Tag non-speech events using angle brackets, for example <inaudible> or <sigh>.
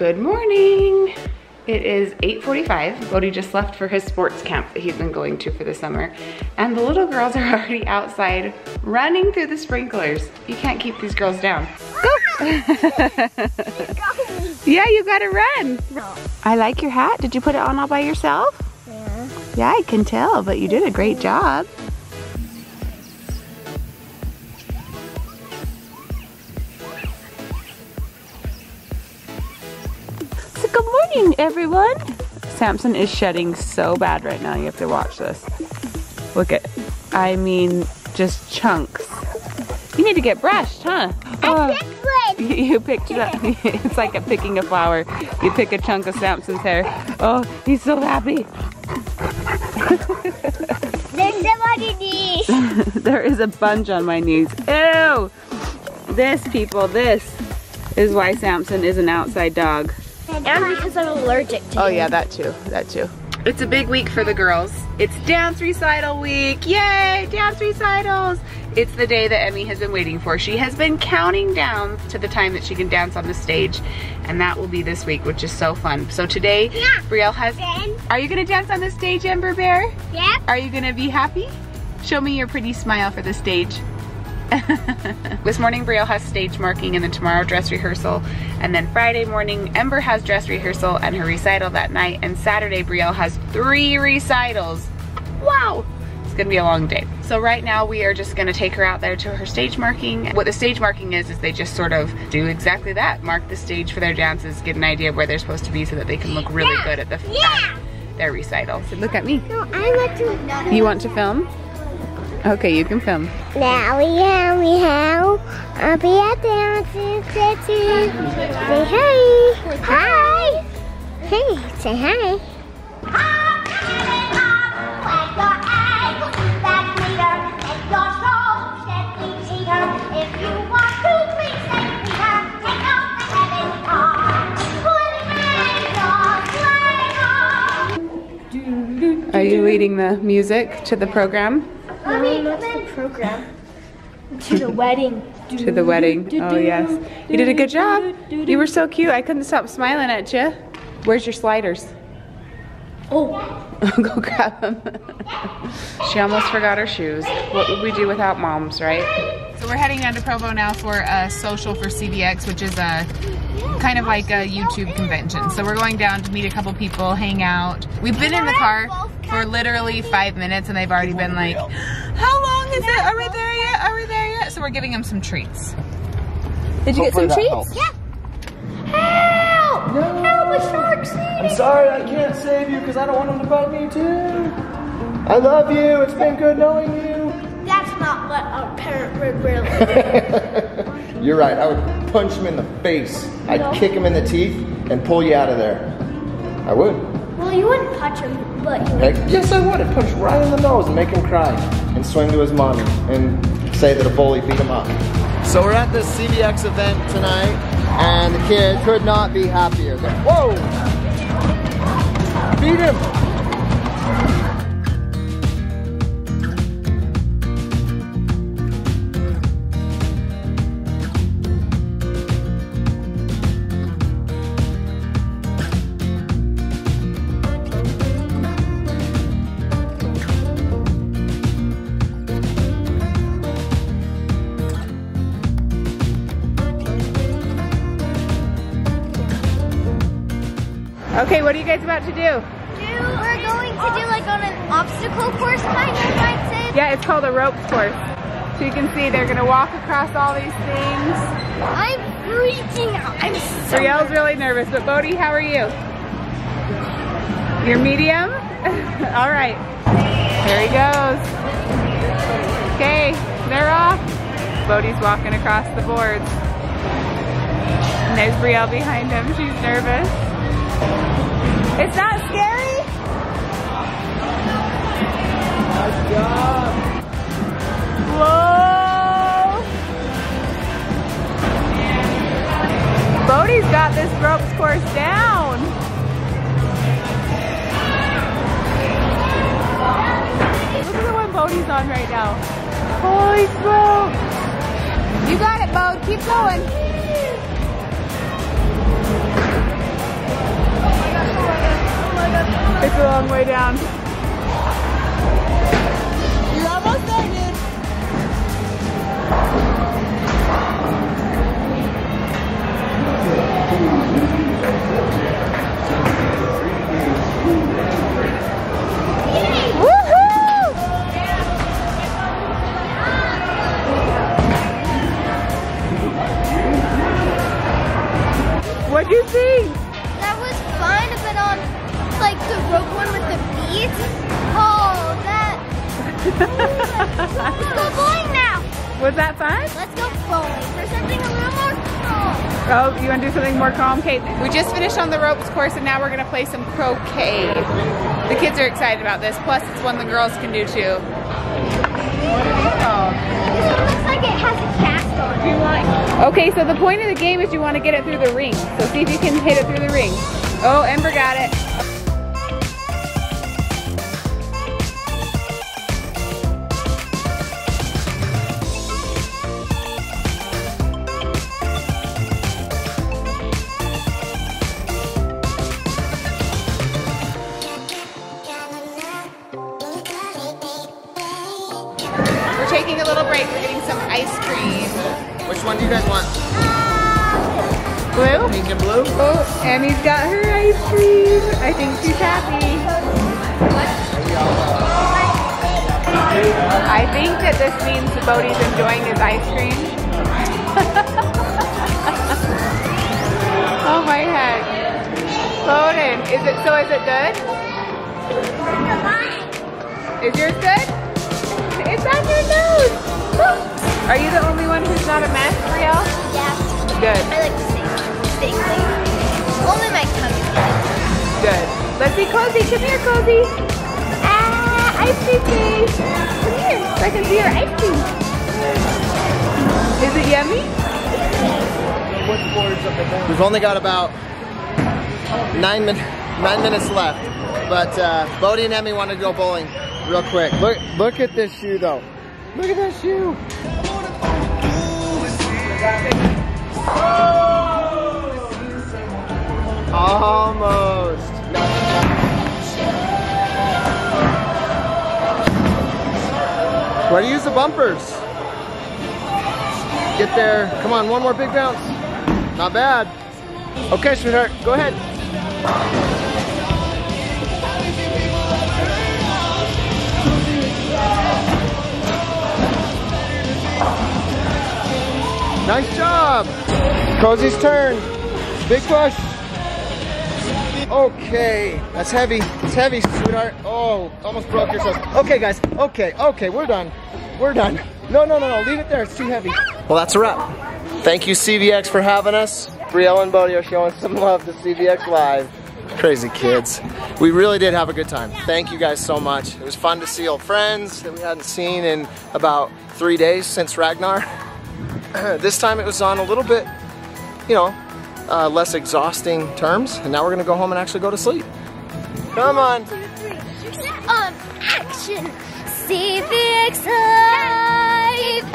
Good morning. It is 8.45. Bode just left for his sports camp that he's been going to for the summer. And the little girls are <laughs> already outside running through the sprinklers. You can't keep these girls down. Go! <laughs> yeah, you gotta run. I like your hat. Did you put it on all by yourself? Yeah. Yeah, I can tell, but you did a great job. Morning, everyone. Samson is shedding so bad right now. You have to watch this. Look at, I mean, just chunks. You need to get brushed, huh? I oh, picked one. <laughs> You picked it up. <laughs> it's like a picking a flower. You pick a chunk of Samson's hair. Oh, he's so happy. <laughs> There's some on your knees. there is a bunch on my knees. Ew! This, people, this is why Samson is an outside dog. And because I'm allergic to Oh yeah, that too, that too. It's a big week for the girls. It's dance recital week. Yay, dance recitals. It's the day that Emmy has been waiting for. She has been counting down to the time that she can dance on the stage. And that will be this week, which is so fun. So today, yeah. Brielle has, are you gonna dance on the stage, Ember Bear? Yeah. Are you gonna be happy? Show me your pretty smile for the stage. <laughs> this morning Brielle has stage marking and then tomorrow dress rehearsal. And then Friday morning Ember has dress rehearsal and her recital that night. And Saturday Brielle has three recitals. Wow! It's gonna be a long day. So right now we are just gonna take her out there to her stage marking. What the stage marking is, is they just sort of do exactly that. Mark the stage for their dances, get an idea of where they're supposed to be so that they can look really yeah. good at the yeah. their recital. So look at me. No, I want to. You want to film? Okay, you can film. Now we have, we have, I'll be dancing city. Say hi. Hi. Hey, say hi. Are you leading the music to the program? No, not the program. To the wedding. <laughs> to the wedding. Oh, yes. You did a good job. You were so cute. I couldn't stop smiling at you. Where's your sliders? Oh. <laughs> Go grab them. <laughs> she almost forgot her shoes. What would we do without moms, right? So we're heading down to Provo now for a social for CVX, which is a kind of like a YouTube convention. So we're going down to meet a couple people, hang out. We've been in the car for literally five minutes and they've already been like, how long is it? Are we there yet? Are we there yet? So we're giving them some treats. Did you Hopefully get some treats? Helps. Yeah. Help! No. Help, a shark's eating! I'm sorry, I can't save you because I don't want them to bite me too. I love you. It's been good knowing you. That's not what a parent would really <laughs> do. You're right. I would punch him in the face. I'd no. kick him in the teeth and pull you out of there. I would. Well, you wouldn't punch him, but you would. Yes, I would. I'd punch right in the nose and make him cry and swing to his mommy and say that a bully beat him up. So we're at this CVX event tonight, and the kid could not be happier. Whoa! Beat him! Okay, what are you guys about to do? Do, we're going to do like on an obstacle course kind of, say. Yeah, it's called a ropes course. So you can see they're gonna walk across all these things. I'm freaking out. I'm so Brielle's really nervous, but Bode, how are you? You're medium? <laughs> all right. Here he goes. Okay, they're off. Bode's walking across the boards. And there's Brielle behind him. She's nervous. It's not scary? Nice job. Whoa. Bode's got this ropes course down. Look at the one Bode's on right now. Holy smokes. You got it, Bode. Keep going. It's a long way down. You're almost there, dude. Woohoo! What'd you think? Like the rope one with the beads. Oh, that. Let's go bowling now. Was that fun? Let's go bowling for something a little more calm. Oh, you want to do something more calm, Kate? We just finished on the ropes course and now we're going to play some croquet. The kids are excited about this. Plus, it's one the girls can do too. Oh. This looks like it has a cast on it. Okay, so the point of the game is you want to get it through the ring. So see if you can hit it through the ring. Oh, Ember got it. One do you guys want? Blue? Pink and blue? Oh, Emmy's got her ice cream. I think she's happy. I think that this means Bode's enjoying his ice cream. <laughs> oh my head. Boden, is it, so is it good? Is yours good? It's on your nose. Are you the only one who's not a mess, Brielle? Yeah, Good, I like to stay, stay clean. Only my tummy. good. Let's see Cosy. Come here, Cosy. Ah, ice cream face. Come here, so I can see your ice cream. Is it yummy? We've only got about nine, min nine minutes left. But uh, Bode and Emmy want to go bowling real quick. Look, look at this shoe though. Look at that shoe. Almost. Why do you use the bumpers? Get there. Come on, one more big bounce. Not bad. Okay, sweetheart, go ahead. Job. Cosy's turn. Big push. Okay, that's heavy. It's heavy, sweetheart. Oh, almost broke yourself. Okay, guys. Okay, okay, we're done. We're done. No, no, no, no. Leave it there. It's too heavy. Well, that's a wrap. Thank you, CVX, for having us. Brielle and Bode are showing some love to CVX Live. Crazy kids. We really did have a good time. Thank you guys so much. It was fun to see old friends that we hadn't seen in about three days since Ragnar. <clears throat> this time it was on a little bit, you know, uh, less exhausting terms. And now we're gonna go home and actually go to sleep. Come on. Um, action! CVX Live!